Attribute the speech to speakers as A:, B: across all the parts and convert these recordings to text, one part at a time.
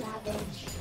A: Ravage.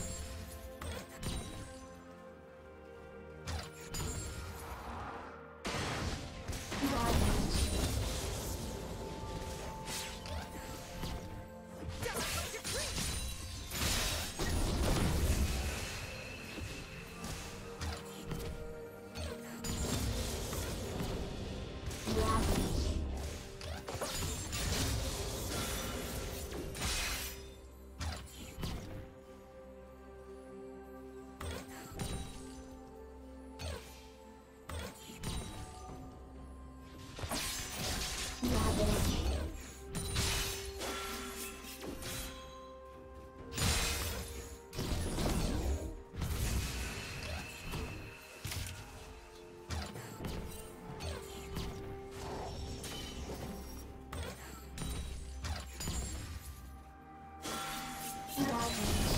A: Ravage.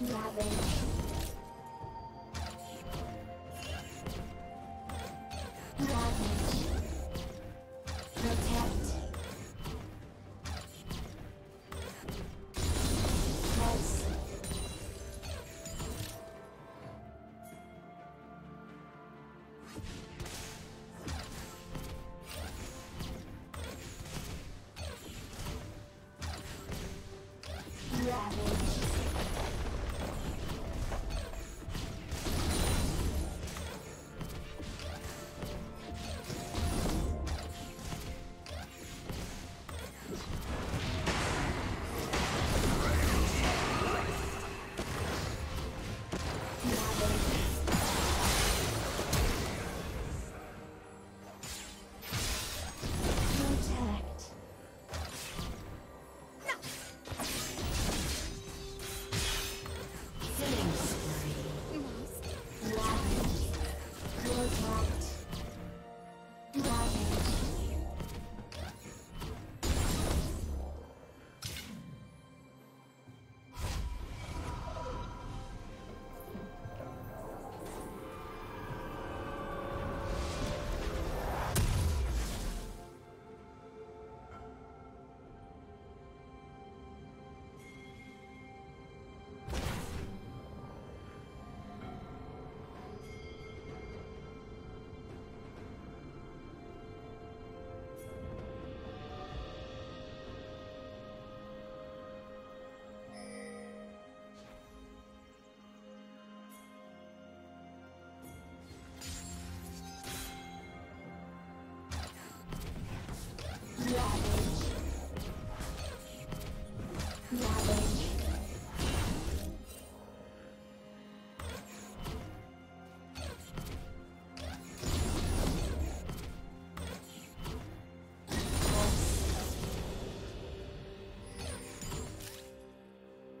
A: Ravage.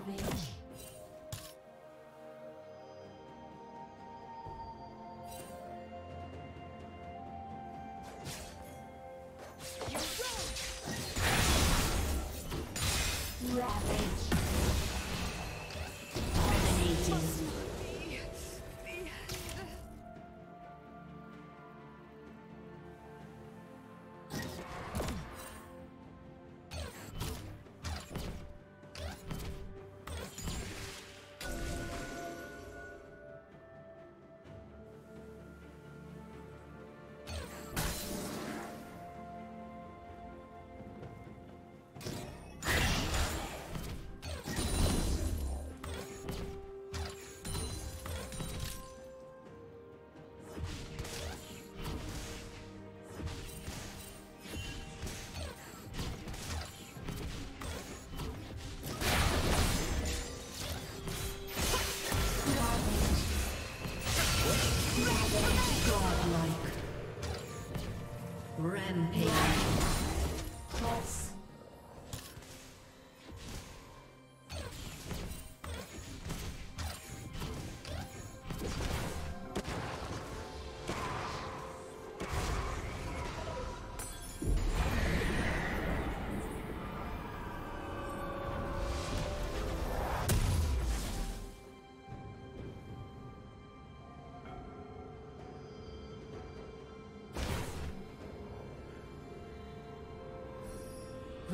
A: Ravage.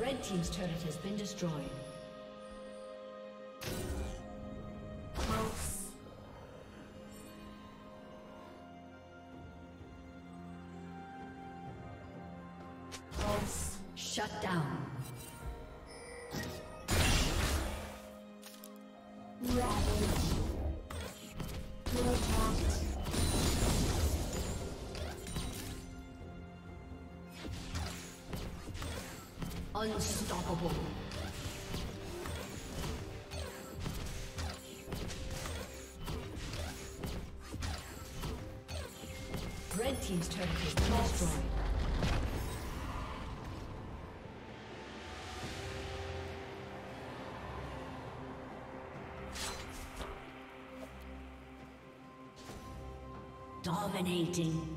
A: Red team's turret has been destroyed. Shut down.
B: Ravage. Protect.
A: Unstoppable. Red Team's turret has destroyed. Dominating.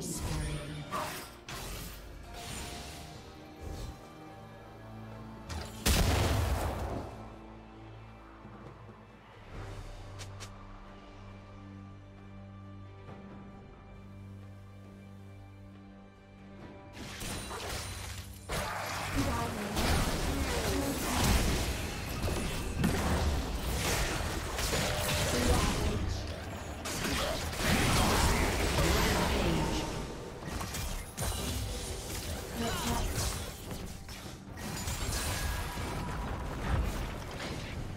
A: Killing.